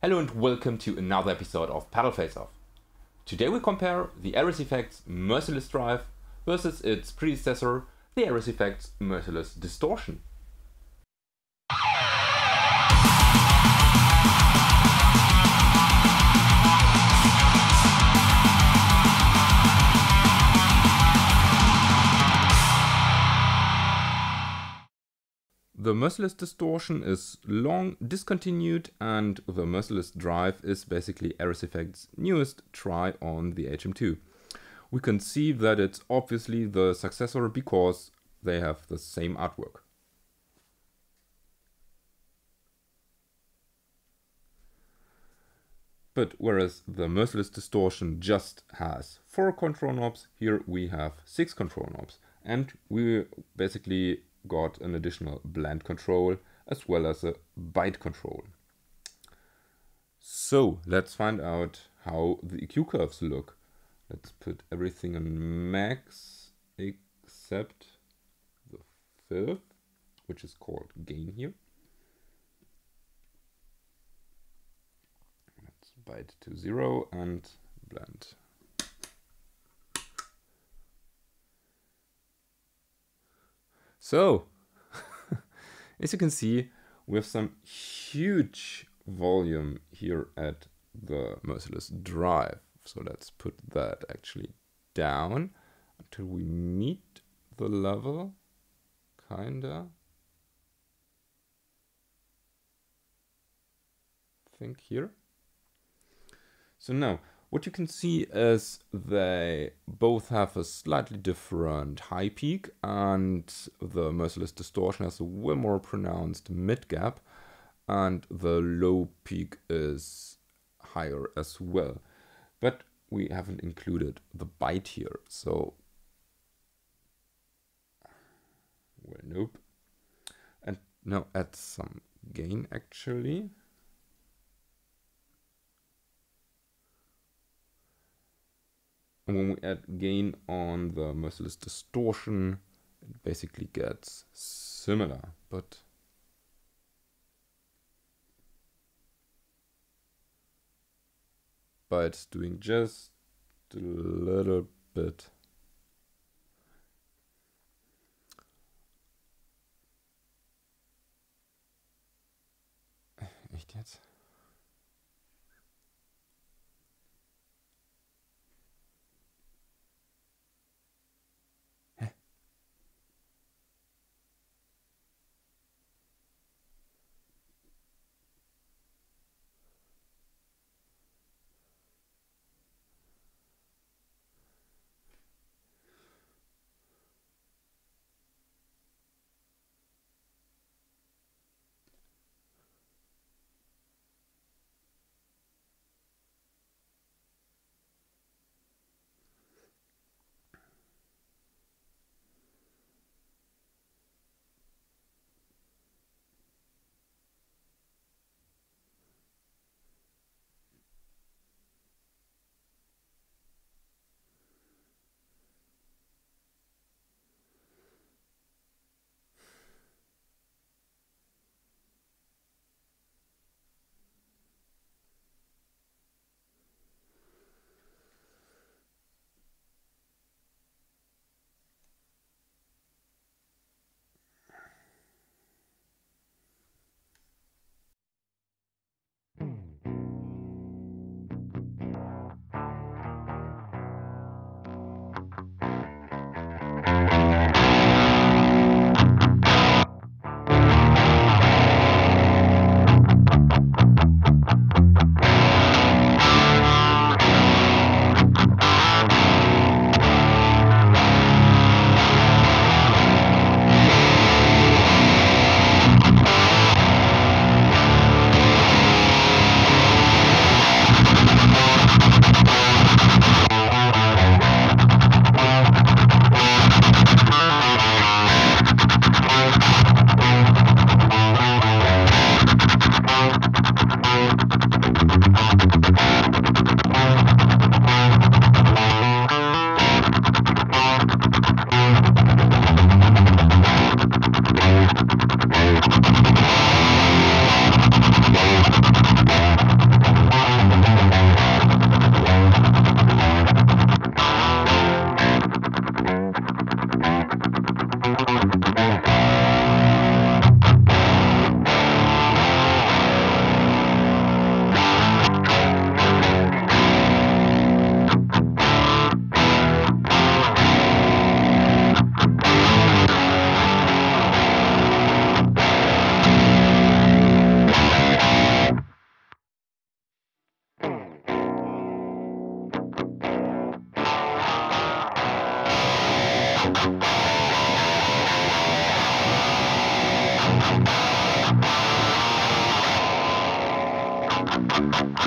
Hello and welcome to another episode of Pedal Face Off. Today we compare the Airis Effects Merciless Drive versus its predecessor, the Airis Effects Merciless Distortion. The merciless distortion is long discontinued and the merciless drive is basically Airis Effects' newest try on the HM2. We can see that it's obviously the successor because they have the same artwork. But whereas the merciless distortion just has four control knobs, here we have six control knobs. And we basically got an additional blend control as well as a bite control. So let's find out how the EQ curves look. Let's put everything on max except the fifth, which is called gain here. Let's bite to zero and blend So, as you can see, we have some huge volume here at the Merciless Drive. So let's put that actually down until we meet the level, kinda. think here. So now what you can see is they both have a slightly different high peak and the merciless distortion has a way more pronounced mid gap and the low peak is higher as well. But we haven't included the bite here, so well nope. And now add some gain actually. And when we add gain on the merciless distortion, it basically gets similar, but but it's doing just a little bit Echt jetzt?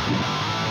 So,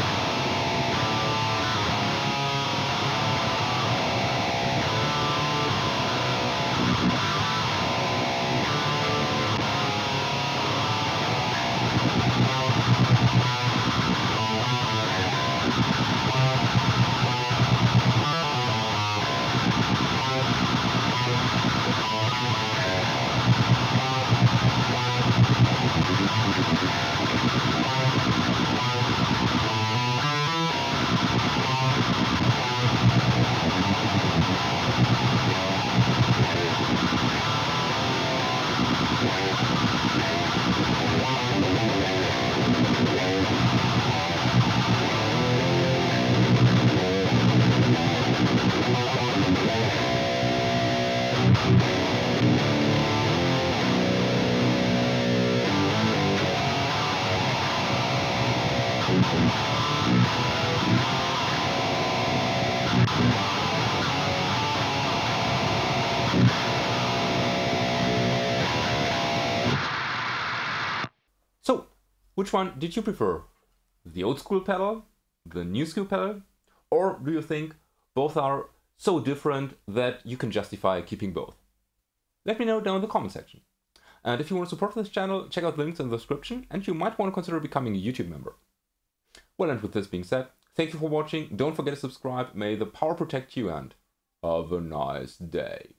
which one did you prefer? The old school pedal, the new school pedal, or do you think both are so different that you can justify keeping both? Let me know down in the comment section. And if you want to support this channel, check out the links in the description and you might want to consider becoming a YouTube member. Well, and with this being said, thank you for watching. Don't forget to subscribe. May the power protect you and have a nice day.